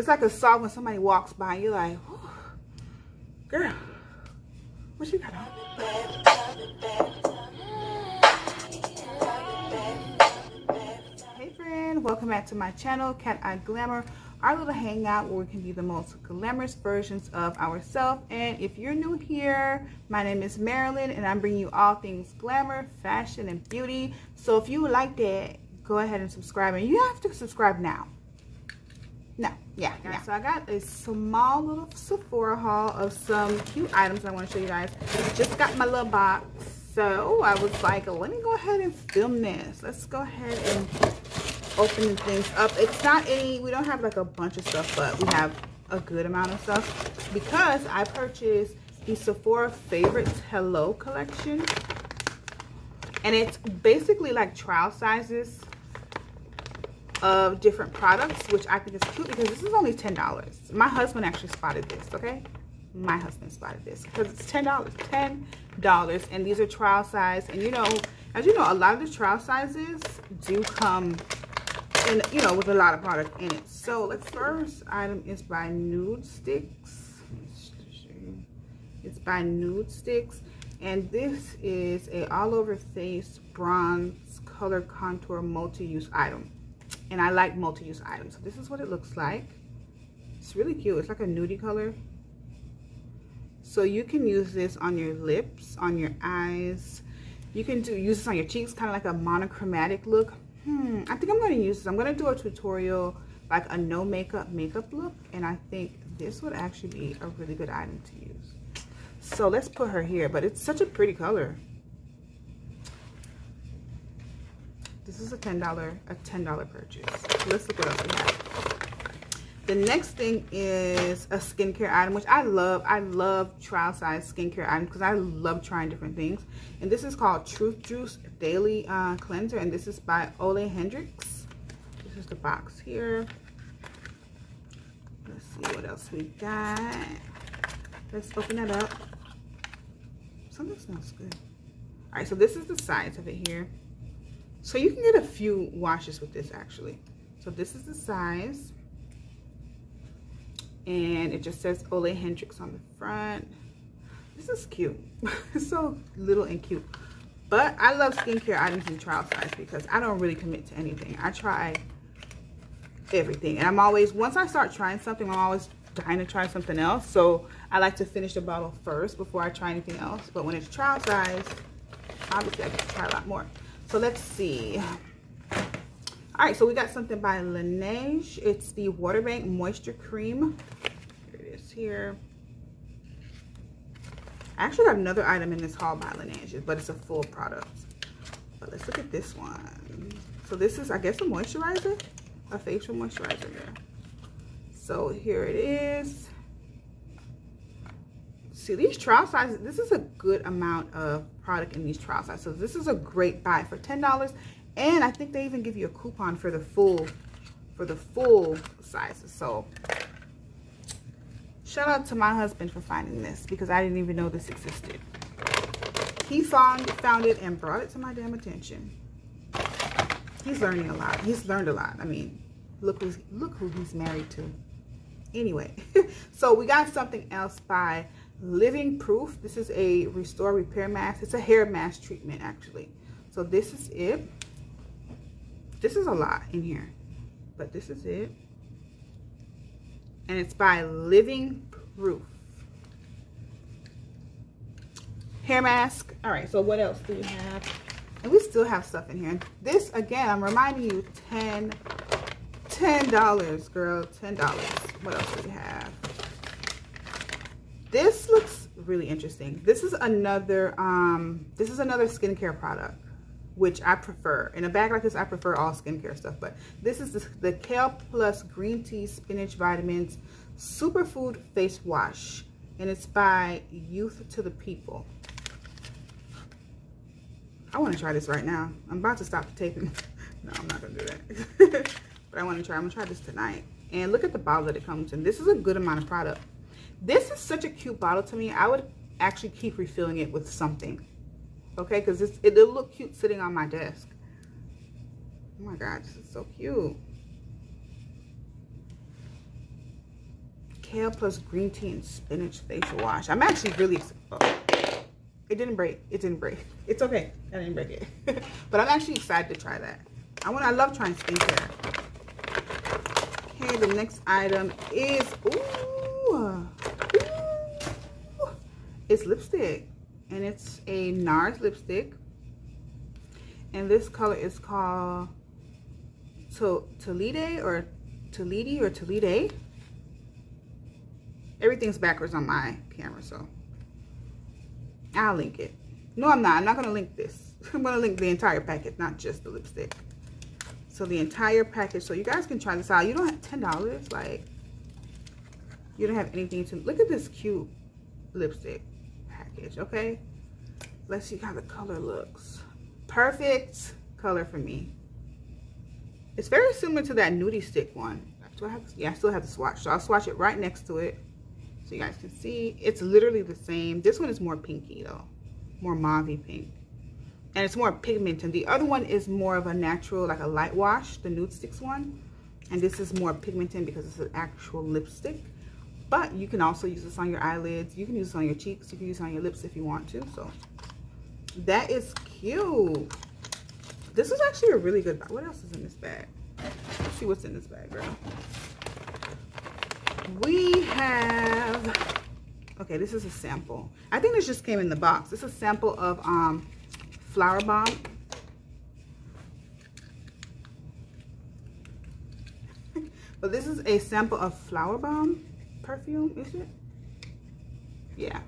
It's like a soft when somebody walks by, you're like, girl, what you got on? Hey friend, welcome back to my channel, Cat Eye Glamour, our little hangout where we can be the most glamorous versions of ourselves. And if you're new here, my name is Marilyn and I'm bringing you all things glamour, fashion, and beauty. So if you like that, go ahead and subscribe. And you have to subscribe now. No, yeah, yeah. So I got a small little Sephora haul of some cute items I want to show you guys. Just got my little box. So I was like, let me go ahead and film this. Let's go ahead and open things up. It's not any, we don't have like a bunch of stuff, but we have a good amount of stuff because I purchased the Sephora Favorites Hello collection. And it's basically like trial sizes of different products, which I think is cute because this is only $10. My husband actually spotted this, okay? My husband spotted this because it's $10. $10. And these are trial size. And you know, as you know, a lot of the trial sizes do come in, you know, with a lot of product in it. So, let's first item is by Nudestix. It's by Nudestix. And this is a all over face bronze color contour multi-use item and I like multi-use items. So this is what it looks like. It's really cute. It's like a nudie color. So you can use this on your lips, on your eyes. You can do use this on your cheeks, kind of like a monochromatic look. Hmm, I think I'm going to use this. I'm going to do a tutorial, like a no makeup makeup look. And I think this would actually be a really good item to use. So let's put her here. But it's such a pretty color. This is a $10, a $10 purchase. Let's look what else we have. The next thing is a skincare item, which I love. I love trial size skincare items because I love trying different things. And this is called Truth Juice Daily uh, Cleanser. And this is by Ole Henriksen. This is the box here. Let's see what else we got. Let's open it up. Something smells good. All right, so this is the size of it here. So you can get a few washes with this actually. So this is the size. And it just says Ole Henriksen on the front. This is cute. it's so little and cute. But I love skincare items in trial size because I don't really commit to anything. I try everything. And I'm always, once I start trying something, I'm always dying to try something else. So I like to finish the bottle first before I try anything else. But when it's trial size, obviously I can try a lot more. So let's see. All right, so we got something by Laneige. It's the Water Bank Moisture Cream. Here it is here. I actually got another item in this haul by Laneige, but it's a full product. But let's look at this one. So this is, I guess, a moisturizer, a facial moisturizer there. So here it is. See, these trial sizes, this is a good amount of product in these trial sizes. So this is a great buy for $10. And I think they even give you a coupon for the full, for the full sizes. So shout out to my husband for finding this because I didn't even know this existed. He found, found it and brought it to my damn attention. He's learning a lot. He's learned a lot. I mean, look who's, look who he's married to. Anyway, so we got something else by Living Proof. This is a Restore Repair Mask. It's a hair mask treatment, actually. So this is it. This is a lot in here. But this is it. And it's by Living Proof. Hair mask. All right, so what else do we have? And we still have stuff in here. This, again, I'm reminding you, 10 $10, girl. $10. What else do we have? This looks really interesting. This is another, um, this is another skincare product, which I prefer. In a bag like this, I prefer all skincare stuff, but this is the, the Kale Plus Green Tea Spinach Vitamins Superfood Face Wash, and it's by Youth to the People. I want to try this right now. I'm about to stop the taping. no, I'm not going to do that. but I want to try. I'm going to try this tonight. And look at the bottle that it comes in. This is a good amount of product. This is such a cute bottle to me. I would actually keep refilling it with something. Okay, because it'll look cute sitting on my desk. Oh my God, this is so cute. kale plus green tea and spinach facial wash. I'm actually really, oh, it didn't break. It didn't break. It's okay. I didn't break it. but I'm actually excited to try that. I want. I love trying skincare. Okay, the next item is, ooh it's lipstick. And it's a NARS lipstick. And this color is called to Tolide or Tolide or Tolide. Everything's backwards on my camera, so I'll link it. No, I'm not. I'm not to link this. I'm to link the entire package, not just the lipstick. So the entire package. So you guys can try this out. You don't have $10. Like, you don't have anything to... Look at this cute lipstick package, okay? Let's see how the color looks. Perfect color for me. It's very similar to that nudie stick one. Do I have, yeah, I still have the swatch. So I'll swatch it right next to it so you guys can see. It's literally the same. This one is more pinky though, more mauve pink. And it's more pigmented. The other one is more of a natural, like a light wash, the Nudestix one. And this is more pigmented because it's an actual lipstick. But you can also use this on your eyelids. You can use this on your cheeks. You can use it on your lips if you want to. So that is cute. This is actually a really good bag. What else is in this bag? Let's see what's in this bag, girl. We have, okay, this is a sample. I think this just came in the box. This is a sample of um, Flowerbomb. but this is a sample of Flowerbomb perfume, is it? Yeah,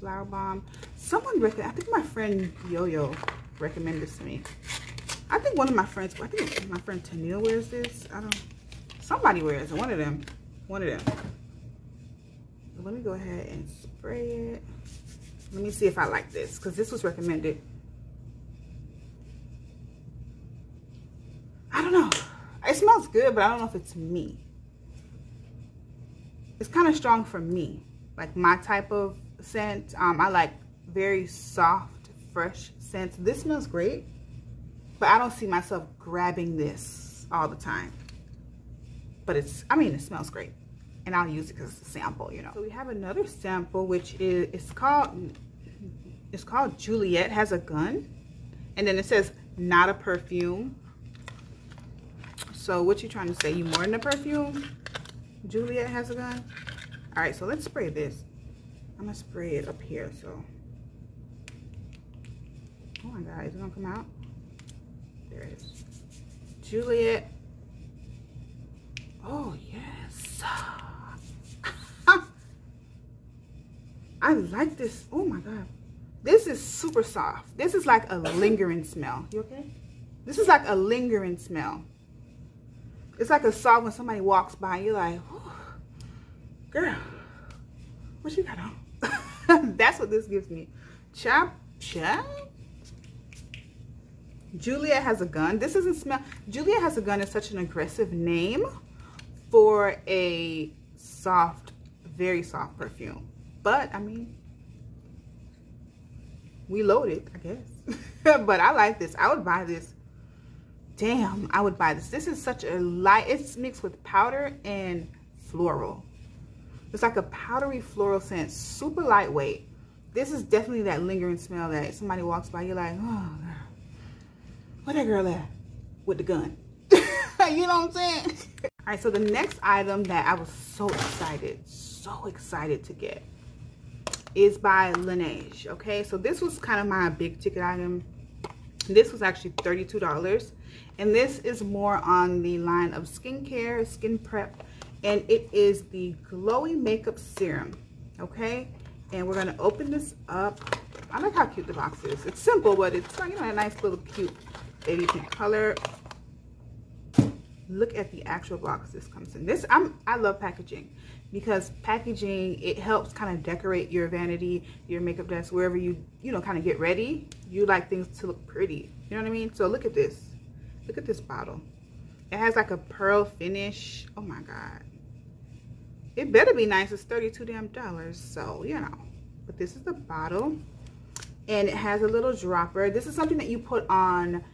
Flowerbomb. Someone recommended, I think my friend Yo-Yo recommended this to me. I think one of my friends, I think my friend Tennille wears this. I don't, somebody wears it, one of them, one of them. let me go ahead and spray it. Let me see if I like this, because this was recommended. I don't know. It smells good, but I don't know if it's me it's kind of strong for me. Like my type of scent um, i like very soft fresh scents. This smells great but i don't see myself grabbing this all the time. But it's i mean it smells great and i'll use it because it's a sample you know. So we have another sample which is it's called it's called juliette has a gun and then it says not a perfume. So what you trying to say? You more than a perfume Juliette has a gun. All right, so let's spray this. I'm gonna spray it up here, so. Oh my God, is it gonna come out? There it is. Juliette. Oh, yes. I like this. Oh my God. This is super soft. This is like a lingering smell. You okay? This is like a lingering smell. It's like a song when somebody walks by, and you're like, girl, what you got on? That's what this gives me. Chop, chop. Julia has a gun. This doesn't smell. Julia has a gun is such an aggressive name for a soft, very soft perfume. But, I mean, we loaded, I guess. but I like this. I would buy this damn, I would buy this. This is such a light, it's mixed with powder and floral. It's like a powdery floral scent, super lightweight. This is definitely that lingering smell that somebody walks by, you're like, oh. Where that girl at? With the gun. you know what I'm saying? All right, so the next item that I was so excited, so excited to get is by Laneige, okay? So this was kind of my big ticket item. This was actually $32. And this is more on the line of skincare, skin prep, and it is the Glowy Makeup Serum, okay? And we're gonna open this up. I like how cute the box is. It's simple, but it's you know a nice little cute baby pink color. Look at the actual box this comes in. This I'm I love packaging because packaging it helps kind of decorate your vanity, your makeup desk, wherever you you know kind of get ready. You like things to look pretty. You know what I mean? So look at this. Look at this bottle. It has like a pearl finish. Oh my God. It better be nice. It's 32 damn dollars. So, you know. But this is the bottle. And it has a little dropper. This is something that you put on.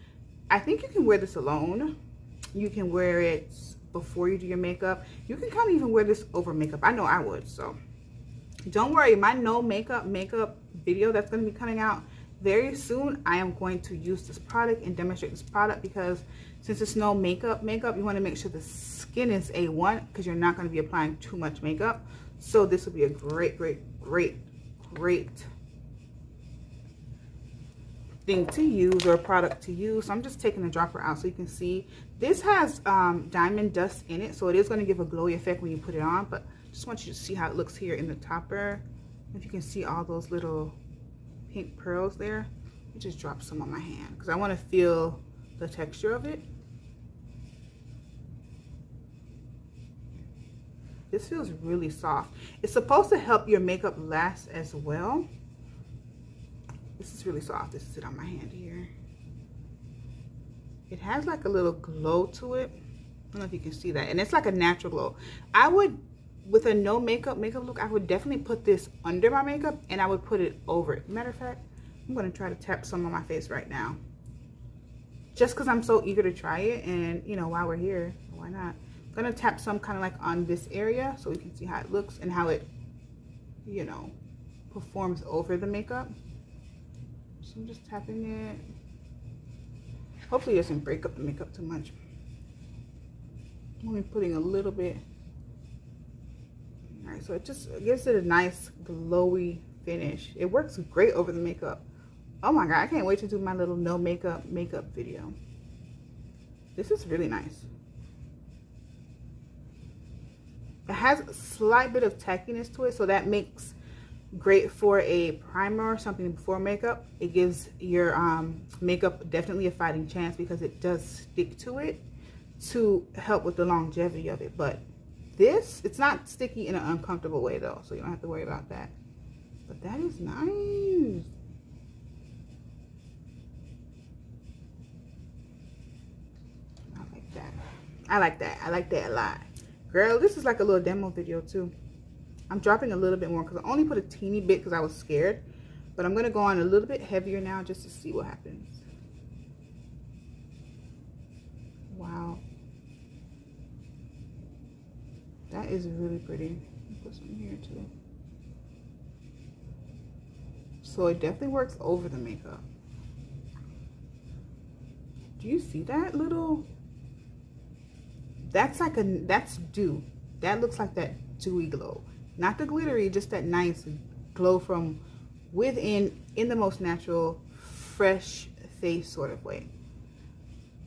I think you can wear this alone. You can wear it before you do your makeup. You can kind of even wear this over makeup. I know I would, so don't worry. My no makeup makeup video that's going to be coming out very soon. I am going to use this product and demonstrate this product because since it's no makeup makeup, you want to make sure the skin is A1 because you're not going to be applying too much makeup. So this will be a great, great, great, great thing to use or product to use. So I'm just taking the dropper out so you can see. This has um, diamond dust in it, so it is going to give a glowy effect when you put it on, but just want you to see how it looks here in the topper. If you can see all those little pink pearls there, I just drop some on my hand because I want to feel the texture of it. This feels really soft. It's supposed to help your makeup last as well. This is really soft. This is it on my hand here. It has like a little glow to it. I don't know if you can see that. And it's like a natural glow. I would, with a no makeup makeup look, I would definitely put this under my makeup and I would put it over it. Matter of fact, I'm going to try to tap some on my face right now. Just because I'm so eager to try it and, you know, while we're here, why not? I'm going to tap some kind of like on this area so we can see how it looks and how it, you know, performs over the makeup. So I'm just tapping it. Hopefully it doesn't break up the makeup too much. I'm only putting a little bit. So it just gives it a nice glowy finish. It works great over the makeup. Oh my God, I can't wait to do my little no makeup makeup video. This is really nice. It has a slight bit of tackiness to it, so that makes great for a primer or something before makeup. It gives your um, makeup definitely a fighting chance because it does stick to it to help with the longevity of it. But this, it's not sticky in an uncomfortable way though, so you don't have to worry about that. But that is nice. I like that. I like that. I like that a lot. Girl, this is like a little demo video too. I'm dropping a little bit more because I only put a teeny bit because I was scared. But I'm going to go on a little bit heavier now just to see what happens. That is really pretty. Put some here too. So it definitely works over the makeup. Do you see that little? That's like a, that's dew. That looks like that dewy glow. Not the glittery, just that nice glow from within in the most natural, fresh face sort of way.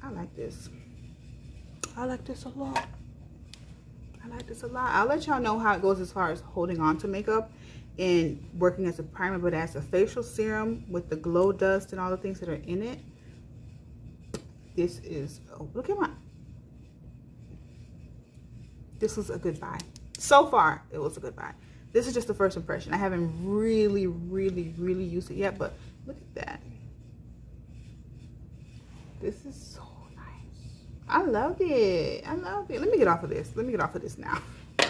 I like this. I like this a lot. I like this a lot. I'll let y'all know how it goes as far as holding on to makeup and working as a primer, but as a facial serum with the glow dust and all the things that are in it. This is, oh, look at my, this was a good buy so far it was a good buy this is just the first impression i haven't really really really used it yet but look at that this is so i love it i love it let me get off of this let me get off of this now oh,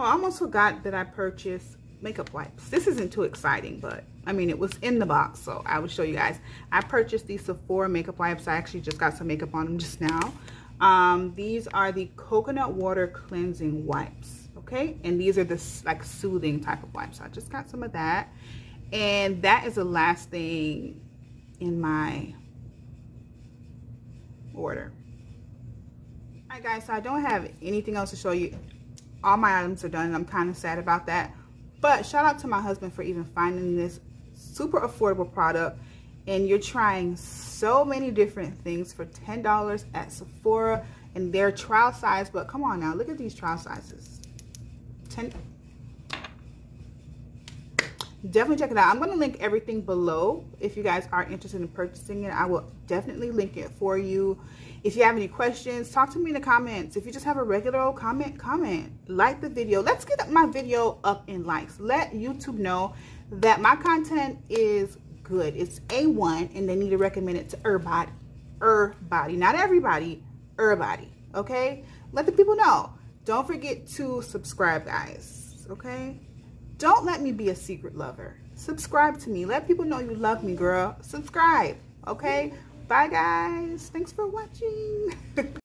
i almost forgot that i purchased makeup wipes this isn't too exciting but i mean it was in the box so i will show you guys i purchased these sephora makeup wipes i actually just got some makeup on them just now um, these are the coconut water cleansing wipes, okay? And these are the like soothing type of wipes. So I just got some of that. And that is the last thing in my order. Right, guys, so I don't have anything else to show you. All my items are done, and I'm kind of sad about that. But shout out to my husband for even finding this super affordable product. And you're trying so many different things for $10 at Sephora and their trial size. But come on now look at these trial sizes. 10 definitely check it out i'm going to link everything below if you guys are interested in purchasing it i will definitely link it for you if you have any questions talk to me in the comments if you just have a regular old comment comment like the video let's get my video up in likes let youtube know that my content is good. It's A1 and they need to recommend it to everybody. Everybody. Not everybody. Everybody. Okay? Let the people know. Don't forget to subscribe, guys. Okay? Don't let me be a secret lover. Subscribe to me. Let people know you love me, girl. Subscribe. Okay? Bye, guys. Thanks for watching.